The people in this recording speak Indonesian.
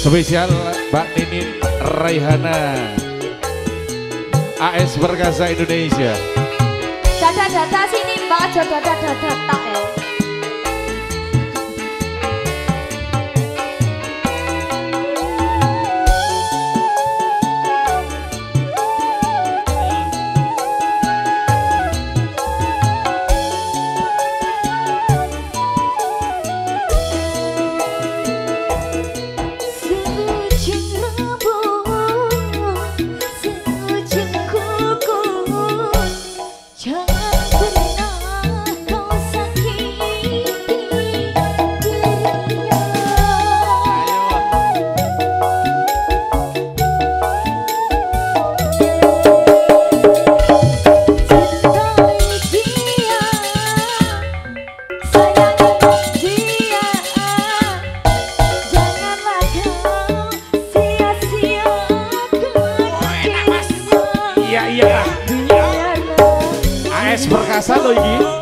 Spesial Mbak Ninin Raihana. AS Perkasa Indonesia. Dada-dada sini Mbak. Aja dada-dada tak ya AS Perkasa loh ini